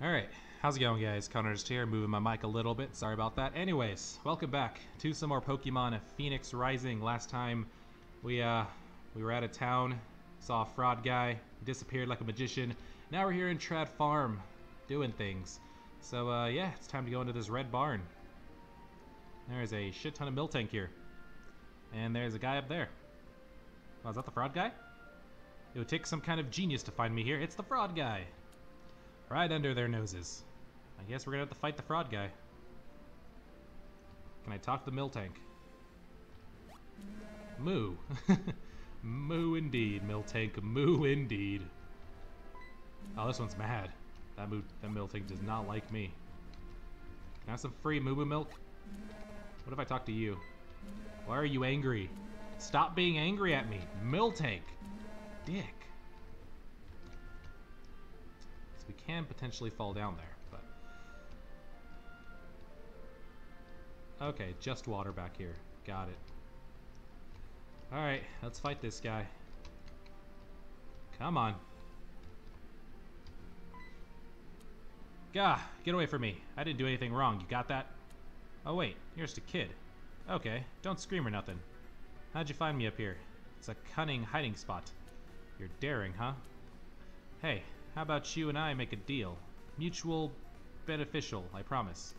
Alright, how's it going guys? Connor's here, moving my mic a little bit, sorry about that. Anyways, welcome back to some more Pokemon Phoenix Rising. Last time we uh we were out of town, saw a fraud guy, disappeared like a magician. Now we're here in Trad Farm, doing things. So uh yeah, it's time to go into this red barn. There's a shit ton of Miltank here. And there's a guy up there. Oh, is that the fraud guy? It would take some kind of genius to find me here. It's the fraud guy. Right under their noses. I guess we're gonna have to fight the fraud guy. Can I talk to the Miltank? Moo. moo indeed, Miltank. Moo indeed. Oh, this one's mad. That, moo that Miltank does not like me. Can I have some free Moo Moo milk? What if I talk to you? Why are you angry? Stop being angry at me. Miltank. Dick. We can potentially fall down there, but... Okay, just water back here. Got it. Alright, let's fight this guy. Come on. Gah, get away from me. I didn't do anything wrong. You got that? Oh wait, just a kid. Okay, don't scream or nothing. How'd you find me up here? It's a cunning hiding spot. You're daring, huh? Hey, how about you and I make a deal? Mutual beneficial, I promise.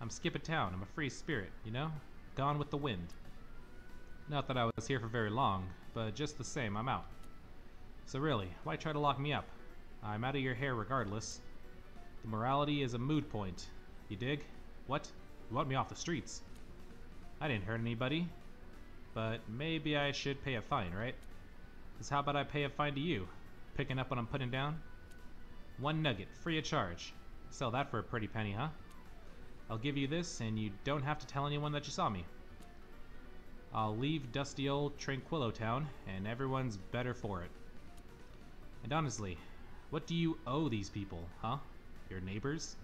I'm skip a town, I'm a free spirit, you know? Gone with the wind. Not that I was here for very long, but just the same, I'm out. So really, why try to lock me up? I'm out of your hair regardless. The morality is a mood point. You dig? What? You want me off the streets? I didn't hurt anybody. But maybe I should pay a fine, right? Cause how about I pay a fine to you? Picking up what I'm putting down? One nugget, free of charge. Sell that for a pretty penny, huh? I'll give you this, and you don't have to tell anyone that you saw me. I'll leave dusty old Tranquillo Town, and everyone's better for it. And honestly, what do you owe these people, huh? Your neighbors?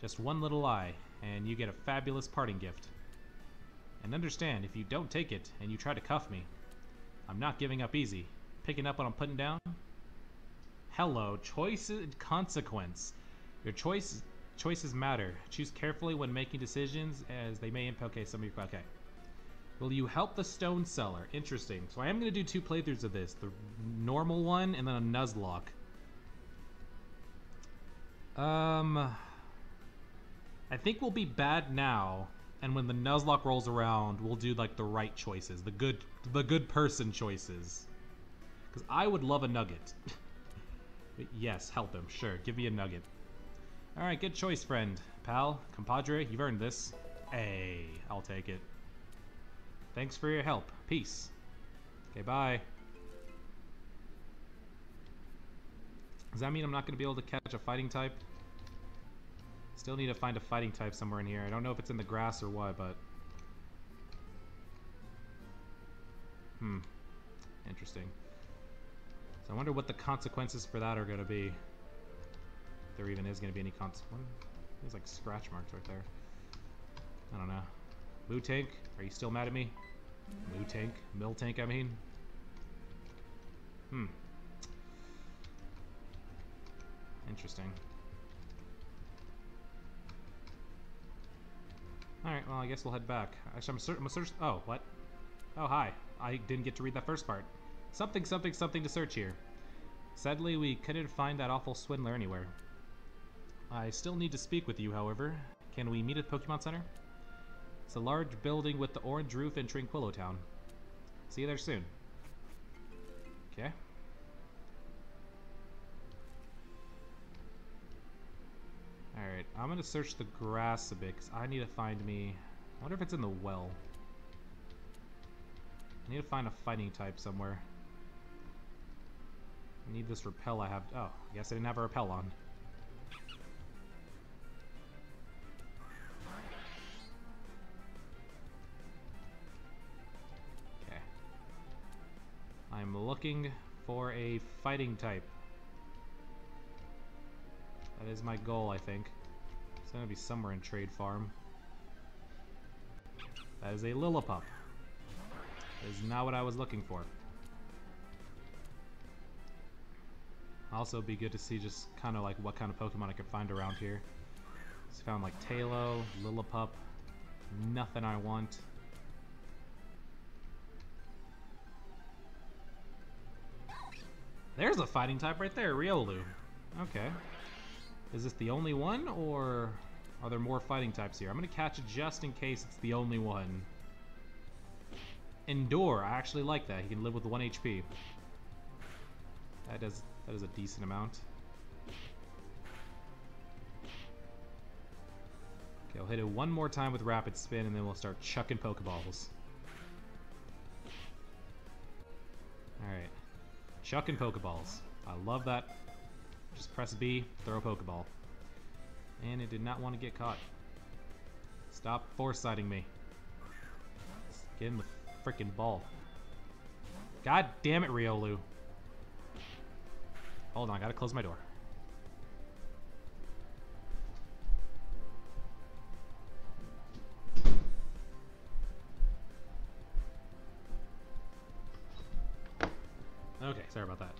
Just one little lie, and you get a fabulous parting gift. And understand, if you don't take it, and you try to cuff me, I'm not giving up easy. Picking up what I'm putting down? Hello, choice and consequence. Your choice choices matter. Choose carefully when making decisions, as they may impact. Okay, some of your okay. Will you help the stone seller? Interesting. So I am going to do two playthroughs of this: the normal one and then a Nuzlocke. Um, I think we'll be bad now, and when the Nuzlocke rolls around, we'll do like the right choices, the good, the good person choices. Because I would love a nugget. yes, help him. Sure, give me a nugget. All right, good choice, friend, pal, compadre. You've earned this. Hey, I'll take it. Thanks for your help. Peace. Okay, bye. Does that mean I'm not going to be able to catch a fighting type? Still need to find a fighting type somewhere in here. I don't know if it's in the grass or what, but... Hmm. Interesting. So I wonder what the consequences for that are going to be. If there even is going to be any consequence. There's like scratch marks right there. I don't know. Moo Tank, are you still mad at me? Moo Tank? Miltank, I mean? Hmm. Interesting. Alright, well, I guess we'll head back. Actually, I'm certain. search. Oh, what? Oh, hi. I didn't get to read that first part. Something, something, something to search here. Sadly, we couldn't find that awful swindler anywhere. I still need to speak with you, however. Can we meet at the Pokemon Center? It's a large building with the orange roof in Tranquillo Town. See you there soon. Okay. Alright, I'm gonna search the grass a bit, because I need to find me... I wonder if it's in the well. I need to find a fighting type somewhere. I need this repel I have... Oh, I guess I didn't have a repel on. Okay. I'm looking for a fighting type. That is my goal, I think. It's gonna be somewhere in Trade Farm. That is a Lillipup. That is not what I was looking for. Also, be good to see just kind of like what kind of Pokemon I could find around here. So found like Taillow, Lillipup, nothing I want. There's a fighting type right there, Riolu. Okay. Is this the only one, or are there more fighting types here? I'm gonna catch it just in case it's the only one. Endure, I actually like that. He can live with 1 HP. That does that is a decent amount. Okay, I'll hit it one more time with Rapid Spin, and then we'll start chucking Pokeballs. Alright. Chucking Pokeballs. I love that. Just press B, throw a Pokeball. And it did not want to get caught. Stop foresighting me. Get in the freaking ball. God damn it, Riolu. Hold on, I gotta close my door. Okay, sorry about that.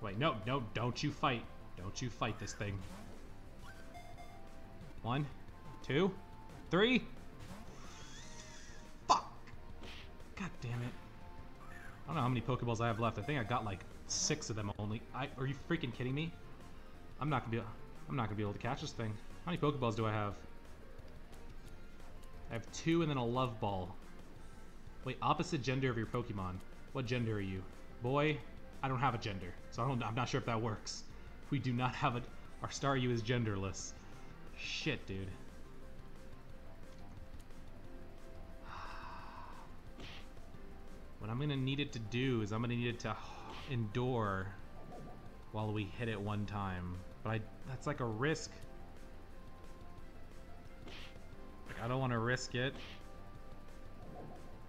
Wait, no, no, don't you fight. Don't you fight this thing. One, two, three. Fuck! God damn it. I don't know how many Pokeballs I have left. I think I got like six of them only. I, are you freaking kidding me? I'm not gonna be. I'm not gonna be able to catch this thing. How many Pokeballs do I have? I have two and then a Love Ball. Wait, opposite gender of your Pokemon. What gender are you? Boy, I don't have a gender, so I don't, I'm not sure if that works. We do not have a... Our Staryu is genderless. Shit, dude. What I'm gonna need it to do is I'm gonna need it to endure while we hit it one time. But I that's like a risk. Like, I don't want to risk it.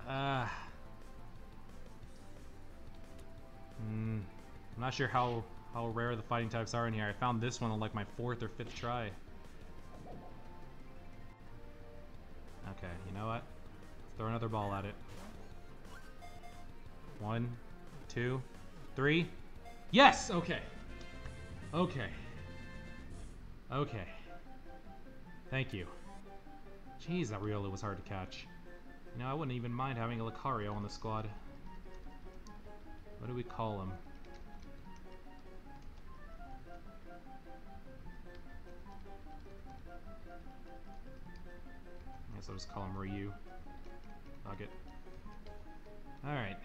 Uh, mm, I'm not sure how, how rare the fighting types are in here. I found this one on like my fourth or fifth try. Okay, you know what? Let's throw another ball at it. One, two, three. Yes! Okay. Okay. Okay. Thank you. Jeez, that Riolu was hard to catch. You know, I wouldn't even mind having a Lucario on the squad. What do we call him? I guess I'll just call him Ryu. Fuck it. Alright.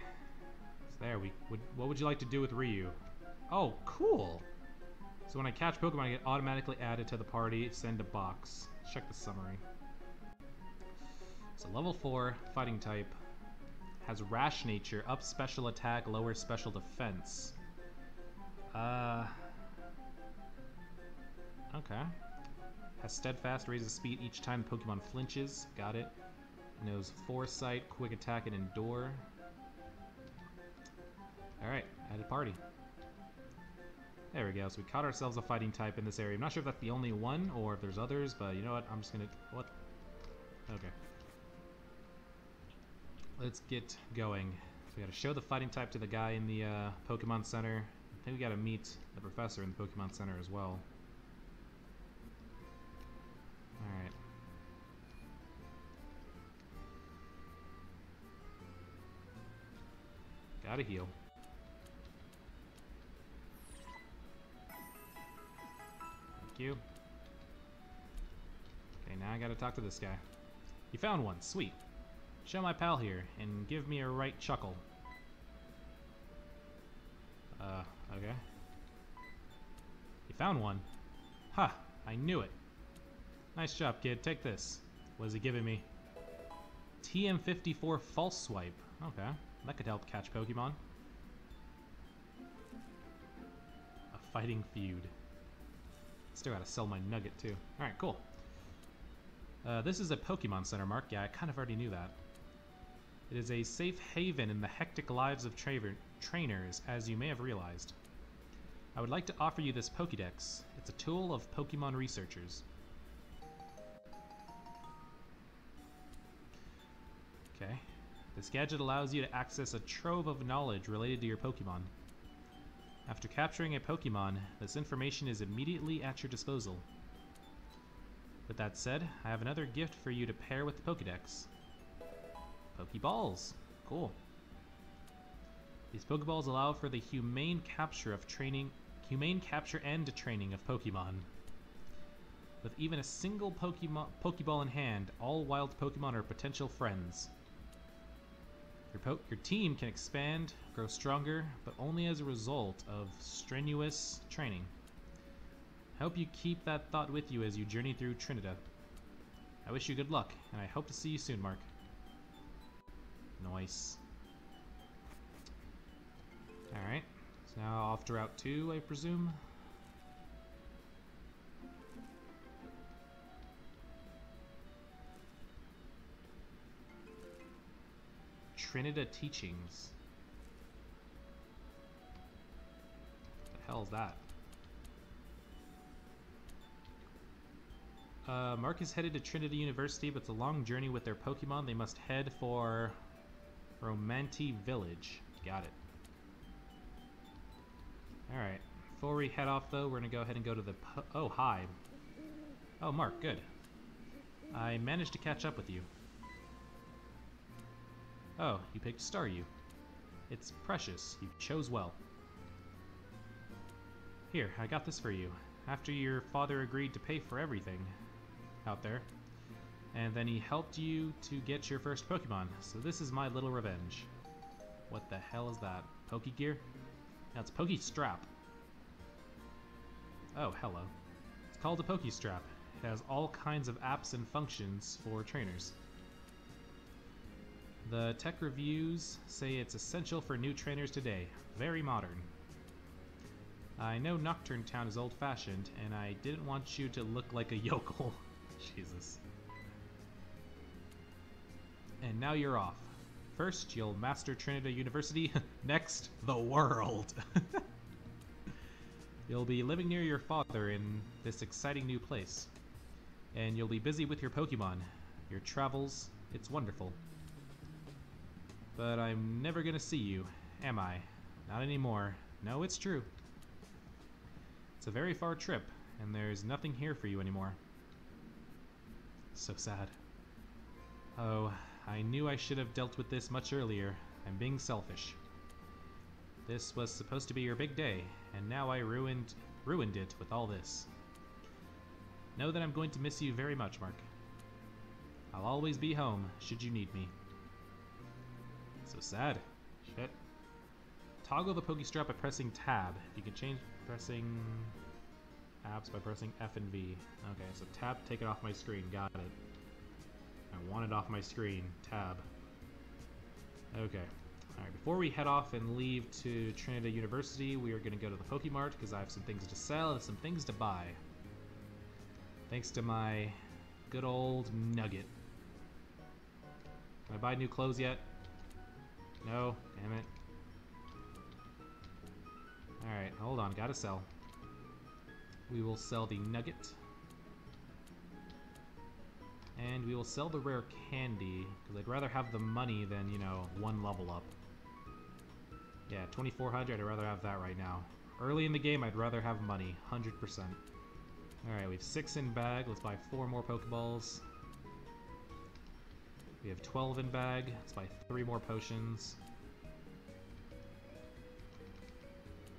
There, we would. what would you like to do with Ryu? Oh, cool! So when I catch Pokemon, I get automatically added to the party, send a box. check the summary. So level 4, fighting type, has rash nature, up special attack, lower special defense. Uh, okay. Has steadfast, raises speed each time the Pokemon flinches. Got it. Knows foresight, quick attack, and endure. Alright, added party. There we go, so we caught ourselves a fighting type in this area. I'm not sure if that's the only one or if there's others, but you know what, I'm just gonna... What? Okay. Let's get going. So we gotta show the fighting type to the guy in the uh, Pokemon Center. I think we gotta meet the professor in the Pokemon Center as well. Alright. Gotta heal. Thank you. Okay, now I gotta talk to this guy. You found one, sweet. Show my pal here, and give me a right chuckle. Uh, okay. You found one? Ha! I knew it. Nice job, kid. Take this. What is he giving me? TM54 False Swipe. Okay. That could help catch Pokemon. A fighting feud. Still gotta sell my nugget, too. Alright, cool. Uh, this is a Pokemon Center, Mark. Yeah, I kind of already knew that. It is a safe haven in the hectic lives of tra trainers, as you may have realized. I would like to offer you this Pokédex. It's a tool of Pokemon researchers. Okay. This gadget allows you to access a trove of knowledge related to your Pokemon. After capturing a Pokemon, this information is immediately at your disposal. With that said, I have another gift for you to pair with the Pokedex. Pokeballs. Cool. These Pokeballs allow for the humane capture of training, humane capture and training of Pokemon. With even a single Pokemon, Pokeball in hand, all wild Pokemon are potential friends. Your, your team can expand, grow stronger, but only as a result of strenuous training. I hope you keep that thought with you as you journey through Trinidad. I wish you good luck, and I hope to see you soon, Mark. Nice. Alright, so now off to Route 2, I presume? Trinidad Teachings. What the hell is that? Uh, Mark is headed to Trinity University, but it's a long journey with their Pokemon. They must head for Romanti Village. Got it. Alright. Before we head off, though, we're going to go ahead and go to the... oh, hi. Oh, Mark, good. I managed to catch up with you. Oh, you picked Staryu. It's precious. You chose well. Here, I got this for you. After your father agreed to pay for everything out there, and then he helped you to get your first Pokemon, so this is my little revenge. What the hell is that? Pokegear? That's Poke Strap. Oh, hello. It's called a Poke Strap. It has all kinds of apps and functions for trainers. The tech reviews say it's essential for new trainers today. Very modern. I know Nocturne Town is old-fashioned, and I didn't want you to look like a yokel. Jesus. And now you're off. First, you'll master Trinity University. Next, the world. you'll be living near your father in this exciting new place. And you'll be busy with your Pokemon. Your travels, it's wonderful. But I'm never gonna see you, am I? Not anymore. No, it's true. It's a very far trip, and there's nothing here for you anymore. So sad. Oh, I knew I should have dealt with this much earlier. I'm being selfish. This was supposed to be your big day, and now I ruined ruined it with all this. Know that I'm going to miss you very much, Mark. I'll always be home, should you need me. So sad. Shit. Toggle the Pokestrap by pressing tab. You can change pressing apps by pressing F and V. Okay, so tab, take it off my screen. Got it. I want it off my screen. Tab. Okay. Alright, before we head off and leave to Trinity University, we are going to go to the Pokemart because I have some things to sell and some things to buy. Thanks to my good old Nugget. Can I buy new clothes yet? No, damn it. Alright, hold on, gotta sell. We will sell the nugget. And we will sell the rare candy, because I'd rather have the money than, you know, one level up. Yeah, 2400, I'd rather have that right now. Early in the game, I'd rather have money, 100%. Alright, we have six in bag. Let's buy four more Pokeballs. We have 12 in bag. Let's buy three more potions.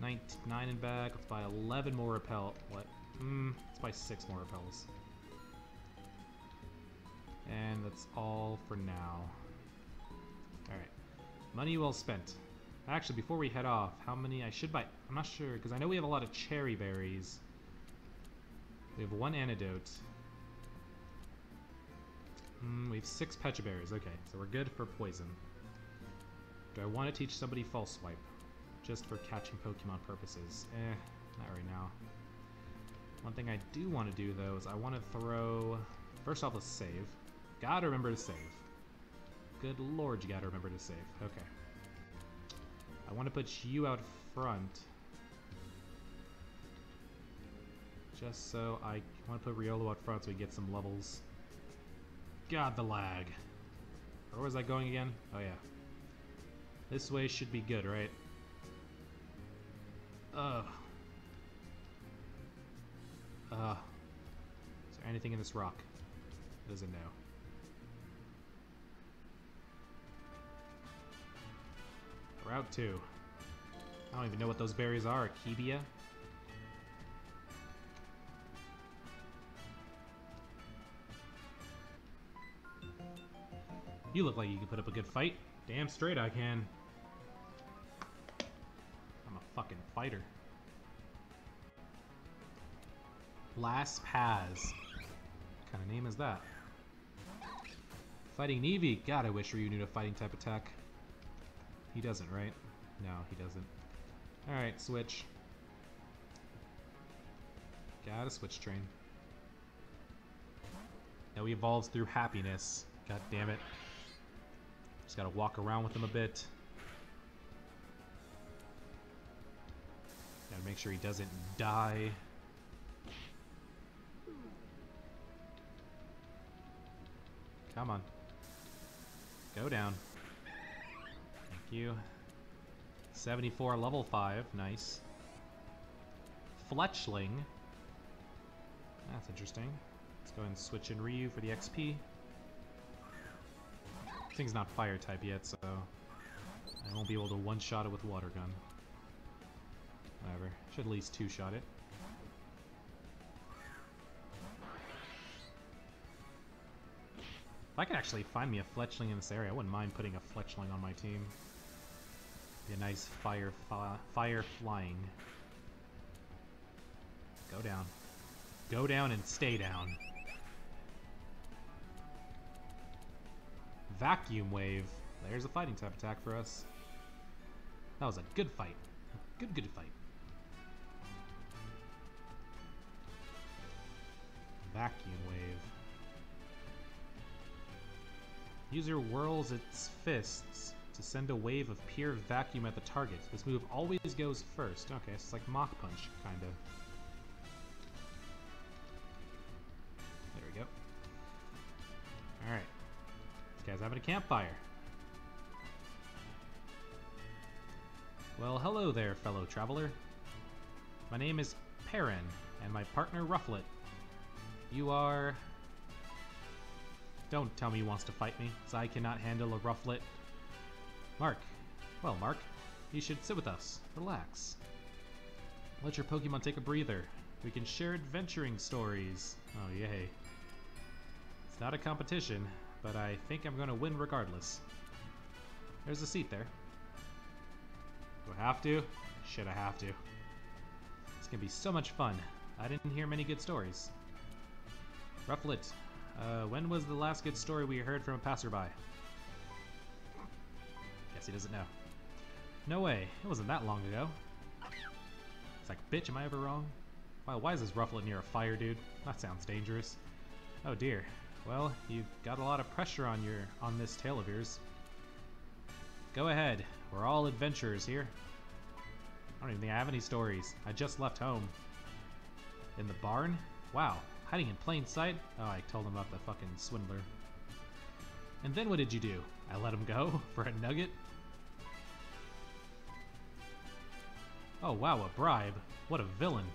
Nine, nine in bag. Let's buy 11 more repel. What? Hmm. Let's buy six more repels. And that's all for now. Alright. Money well spent. Actually, before we head off, how many I should buy? I'm not sure, because I know we have a lot of Cheri Berries. We have one antidote. Mm, we have six Pecha Berries. Okay, so we're good for poison. Do I want to teach somebody False Swipe? Just for catching Pokemon purposes? Eh, not right now. One thing I do want to do, though, is I want to throw... First off, let's save. Gotta remember to save. Good lord, you gotta remember to save. Okay. I want to put you out front. Just so I want to put Riolu out front so we get some levels. God, the lag. Where was I going again? Oh, yeah. This way should be good, right? Ugh. Uh. Is there anything in this rock? Doesn't know. Route 2. I don't even know what those berries are. Akebia? You look like you can put up a good fight. Damn straight I can. I'm a fucking fighter. Last Paz. What kind of name is that? Fighting Nevi. God, I wish Ryu knew a fighting type attack. He doesn't, right? No, he doesn't. Alright, switch. Got a switch train. Now he evolves through happiness. God damn it. Just gotta walk around with him a bit. Gotta make sure he doesn't die. Come on. Go down. Thank you. 74 level 5. Nice. Fletchling. That's interesting. Let's go and switch in Ryu for the XP. Thing's not fire type yet, so I won't be able to one-shot it with water gun. Whatever. Should at least two-shot it. If I could actually find me a fletchling in this area, I wouldn't mind putting a fletchling on my team. Be a nice fire fi fire flying. Go down. Go down and stay down. Vacuum Wave. There's a fighting type attack for us. That was a good fight. Good, good fight. Vacuum Wave. User whirls its fists to send a wave of pure vacuum at the target. This move always goes first. Okay, so it's like Mach Punch, kind This guy's having a campfire. Well, hello there, fellow traveler. My name is Perrin, and my partner Rufflet. You are... Don't tell me he wants to fight me, as I cannot handle a Rufflet. Mark. Well, Mark, you should sit with us. Relax. Let your Pokemon take a breather. We can share adventuring stories. Oh, yay. It's not a competition, but I think I'm going to win regardless. There's a seat there. Do I have to? Should I have to? It's going to be so much fun. I didn't hear many good stories. Rufflet, uh, when was the last good story we heard from a passerby? Guess he doesn't know. No way, it wasn't that long ago. It's like, bitch, am I ever wrong? Wow, why is this Rufflet near a fire, dude? That sounds dangerous. Oh dear. Well, you've got a lot of pressure on your on this tail of yours. Go ahead. We're all adventurers here. I don't even think I have any stories. I just left home. In the barn? Wow, hiding in plain sight? Oh, I told him about the fucking swindler. And then what did you do? I let him go? For a nugget? Oh wow, a bribe. What a villain.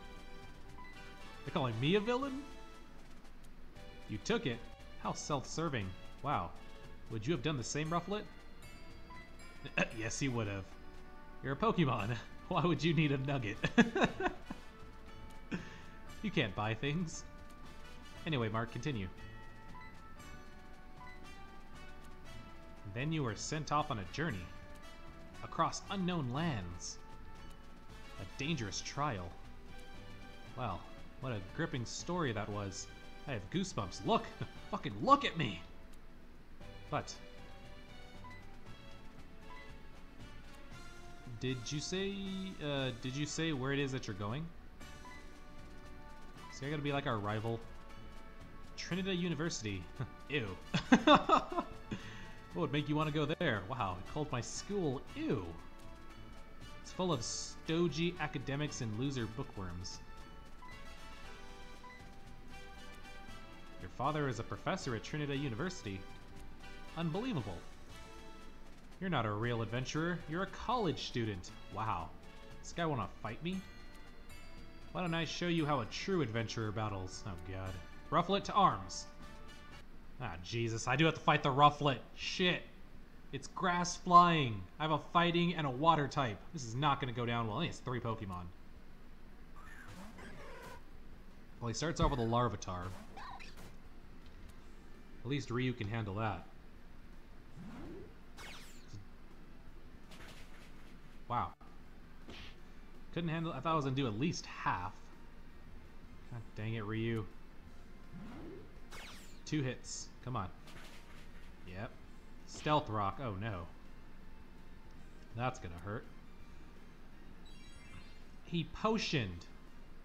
They're calling me a villain? You took it? How self-serving. Wow. Would you have done the same, Rufflet? yes, he would have. You're a Pokemon. Why would you need a nugget? you can't buy things. Anyway, Mark, continue. Then you were sent off on a journey. Across unknown lands. A dangerous trial. Wow, what a gripping story that was. I have goosebumps. Look! Fucking look at me! But... Did you say, uh, did you say where it is that you're going? See, I gotta be like our rival? Trinity University. Ew. what would make you want to go there? Wow, it called my school Ew. It's full of stodgy academics and loser bookworms. Your father is a professor at Trinity University. Unbelievable. You're not a real adventurer, you're a college student. Wow. This guy wanna fight me? Why don't I show you how a true adventurer battles? Oh god. Rufflet to arms. Ah, Jesus, I do have to fight the Rufflet. Shit. It's grass flying. I have a fighting and a water type. This is not going to go down well. It's three Pokemon. Well, he starts off with a Larvitar. At least Ryu can handle that. Wow. Couldn't handle I thought I was to do at least half. God dang it, Ryu. Two hits. Come on. Yep. Stealth Rock. Oh no. That's gonna hurt. He potioned.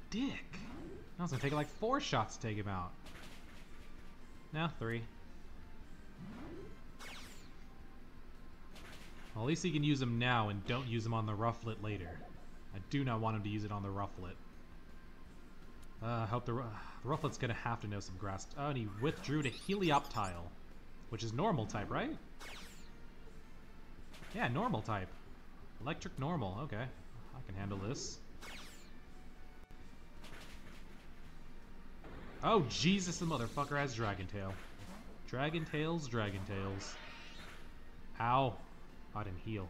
Dick. I was gonna take like four shots to take him out. Now three. Well, at least he can use them now and don't use them on the Rufflet later. I do not want him to use it on the Rufflet. Uh, I hope the, uh, the Rufflet's gonna have to know some grass. Oh, and he withdrew to Helioptile, which is normal type, right? Yeah, normal type. Electric normal, okay. I can handle this. Oh, Jesus, the motherfucker has Dragon Tail. Dragon Tails, Dragon Tails. Ow. I didn't heal.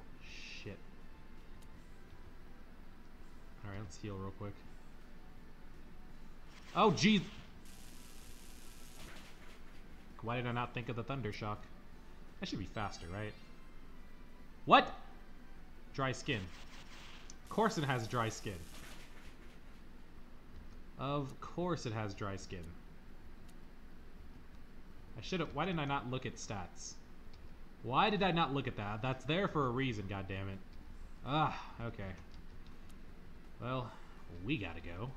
Shit. Alright, let's heal real quick. Oh, jeez. Why did I not think of the Thunder Shock? That should be faster, right? What? Dry skin. Of course it has dry skin. Of course it has dry skin. I should have. Why didn't I not look at stats? Why did I not look at that? That's there for a reason, God damn it. Ah, okay. Well, we gotta go.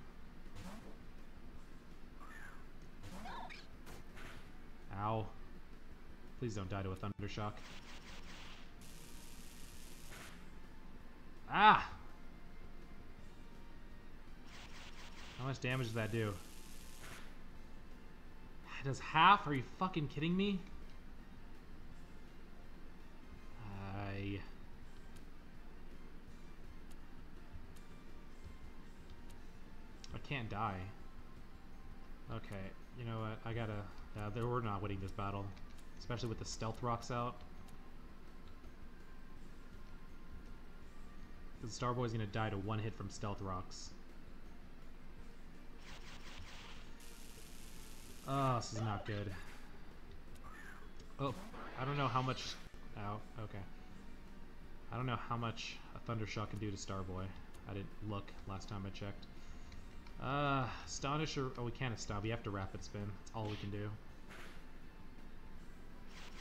Ow. Please don't die to a thunder shock. Ah! How much damage does that do? It does half? Are you fucking kidding me? Die. Okay, you know what? I gotta... Uh, we're not winning this battle. Especially with the stealth rocks out. Because Starboy's gonna die to one hit from stealth rocks. Oh, this is not good. Oh, I don't know how much... Ow, okay. I don't know how much a Thunder Shock can do to Starboy. I didn't look last time I checked. Uh, Astonish or... Oh, we can't stop. We have to Rapid Spin. That's all we can do.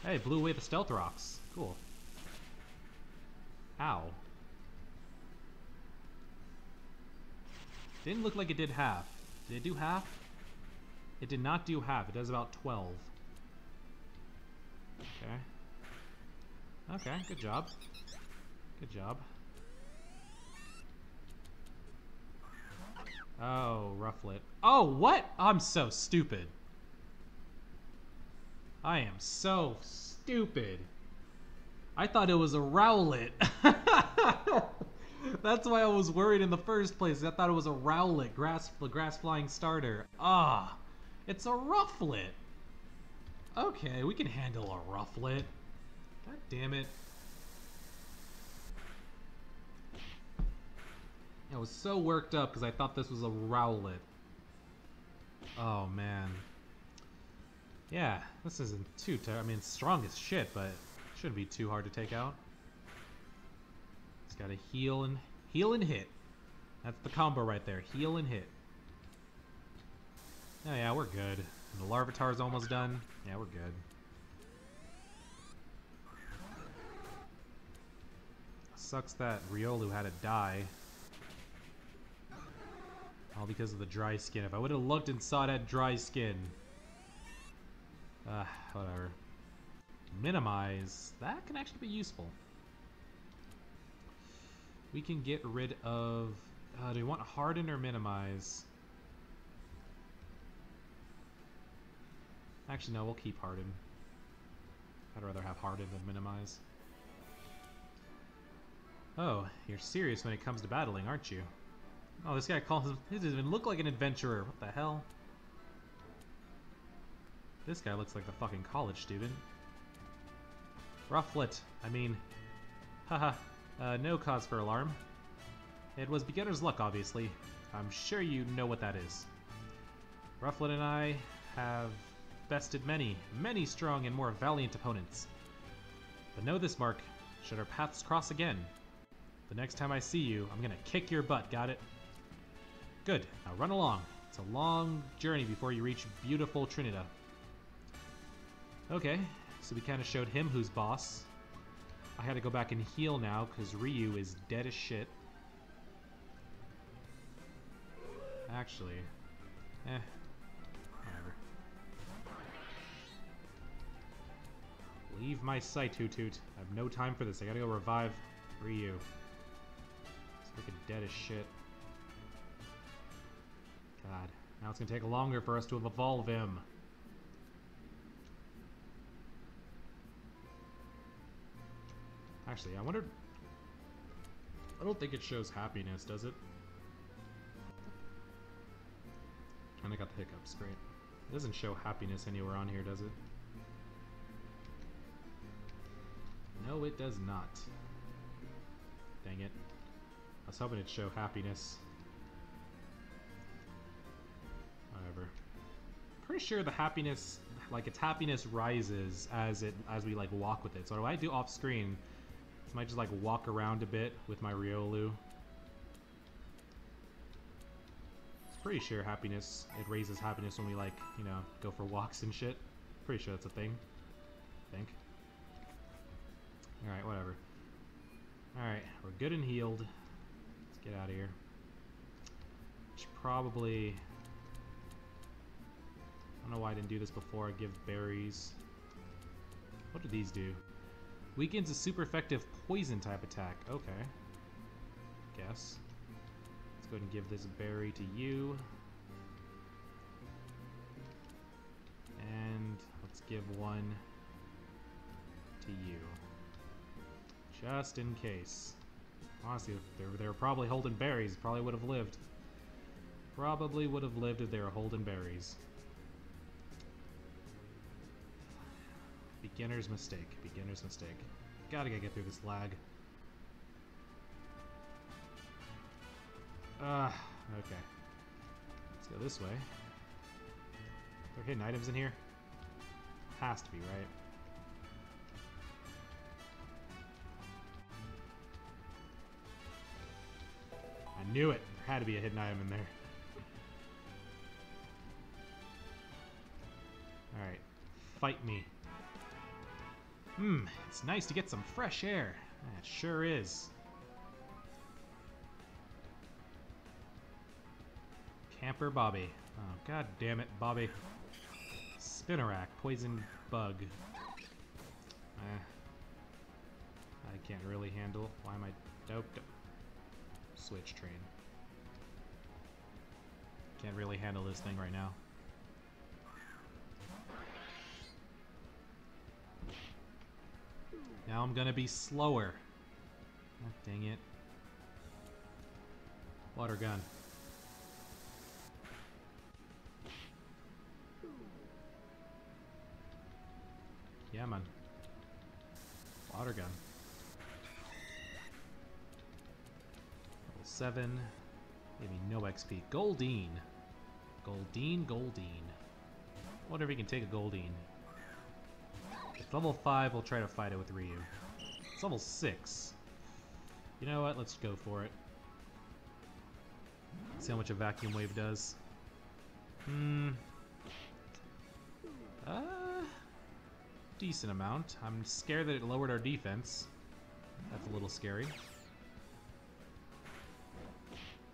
Hey, blew away the Stealth Rocks. Cool. Ow. Didn't look like it did half. Did it do half? It did not do half. It does about 12. Okay. Okay, good job. Good job. Oh, Rufflet. Oh, what? I'm so stupid. I am so stupid. I thought it was a Rowlet. That's why I was worried in the first place. I thought it was a Rowlet, grass, the grass flying starter. Ah, it's a Rufflet. Okay, we can handle a Rufflet. God damn it. I was so worked up because I thought this was a Rowlet. Oh, man. Yeah, this isn't too I mean, strong as shit, but shouldn't be too hard to take out. It's got to heal and heal and hit. That's the combo right there. Heal and hit. Oh yeah, we're good. And the Larvitar's almost done. Yeah, we're good. Sucks that Riolu had to die. All because of the dry skin. If I would have looked and saw that dry skin. Uh, whatever. Minimize. That can actually be useful. We can get rid of... Uh, do we want harden or minimize? Actually, no, we'll keep harden. I'd rather have harden than minimize. Oh, you're serious when it comes to battling, aren't you? Oh, this guy calls him. He doesn't even look like an adventurer. What the hell? This guy looks like the fucking college student. Rufflet, I mean. Haha, uh, no cause for alarm. It was beginner's luck, obviously. I'm sure you know what that is. Rufflet and I have bested many, many strong and more valiant opponents. But know this, Mark. Should our paths cross again, the next time I see you, I'm gonna kick your butt, got it? Good, now run along. It's a long journey before you reach beautiful Trinita. Okay, so we kind of showed him who's boss. I had to go back and heal now because Ryu is dead as shit. Actually, eh, whatever. Leave my sight, Hoot Hoot. I have no time for this. I gotta go revive Ryu. He's looking dead as shit. God, now it's gonna take longer for us to evolve him. Actually, I wonder... I don't think it shows happiness, does it? And I got the hiccups, great. It doesn't show happiness anywhere on here, does it? No, it does not. Dang it. I was hoping it'd show happiness. Pretty sure the happiness, like its happiness rises as it as we like walk with it. So what I do off screen, I might just like walk around a bit with my Riolu. Pretty sure happiness, it raises happiness when we like, you know, go for walks and shit. Pretty sure that's a thing. I think. Alright, whatever. Alright, we're good and healed. Let's get out of here. Should probably... I don't know why I didn't do this before. I give berries. What do these do? Weakens a super effective poison type attack. Okay. Guess. Let's go ahead and give this berry to you. And let's give one to you. Just in case. Honestly, they were, they were probably holding berries, probably would have lived. Probably would have lived if they were holding berries. Beginner's mistake. Beginner's mistake. Gotta get through this lag. Ah, uh, okay. Let's go this way. There are hidden items in here? Has to be, right? I knew it. There had to be a hidden item in there. Alright. Fight me. Hmm, it's nice to get some fresh air. It sure is. Camper Bobby. Oh, god damn it, Bobby. Spinarak, poison bug. Eh. I can't really handle. Why am I... Nope. Switch train. Can't really handle this thing right now. Now I'm gonna be slower. Oh, dang it. Water gun. Yeah, man. Water gun. Level 7. Maybe no XP. Goldeen. Goldeen, Goldeen. wonder if we can take a Goldeen. It's level 5, we'll try to fight it with Ryu. It's level 6. You know what? Let's go for it. See how much a vacuum wave does. Hmm. Uh, decent amount. I'm scared that it lowered our defense. That's a little scary.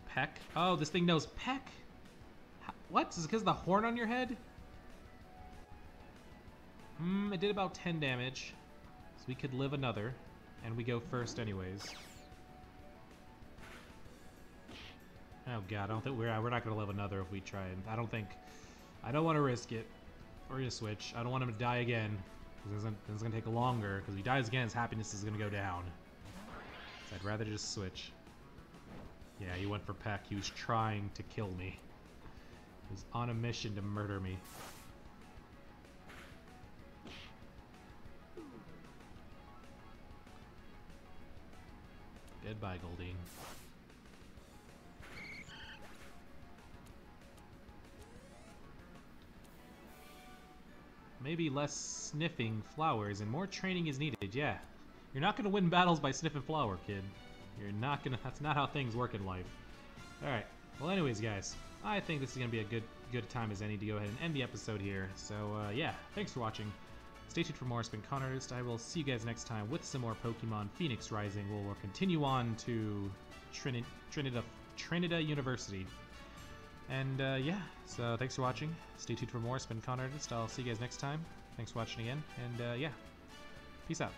Peck? Oh, this thing knows peck? What? Is it because of the horn on your head? Hmm, it did about 10 damage. So we could live another. And we go first anyways. Oh god, I don't think we're we're not gonna live another if we try and I don't think I don't want to risk it. We're gonna switch. I don't want him to die again. This is gonna take longer, because if he dies again, his happiness is gonna go down. I'd rather just switch. Yeah, he went for Peck. He was trying to kill me. He was on a mission to murder me. Goodbye, Goldeen. Maybe less sniffing flowers and more training is needed, yeah. You're not gonna win battles by sniffing flower, kid. You're not gonna, that's not how things work in life. Alright, well anyways guys, I think this is gonna be a good good time as any to go ahead and end the episode here. So uh, yeah, thanks for watching. Stay tuned for more. It's been Conartist. I will see you guys next time with some more Pokemon Phoenix Rising. We'll, we'll continue on to Trini Trinidad, Trinidad University. And uh, yeah, so thanks for watching. Stay tuned for more. It's been Conartist. I'll see you guys next time. Thanks for watching again. And uh, yeah, peace out.